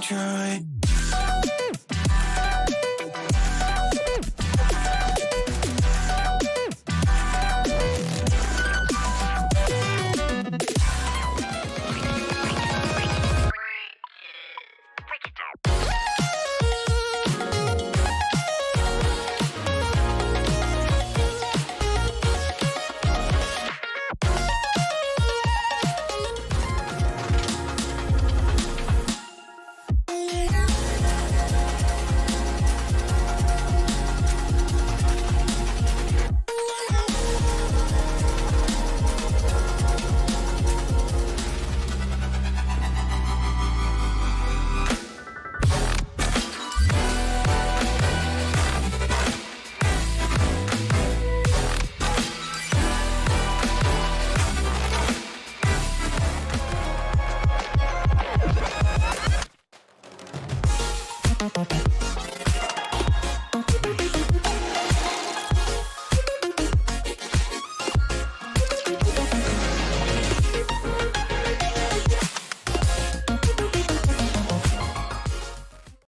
try. Thank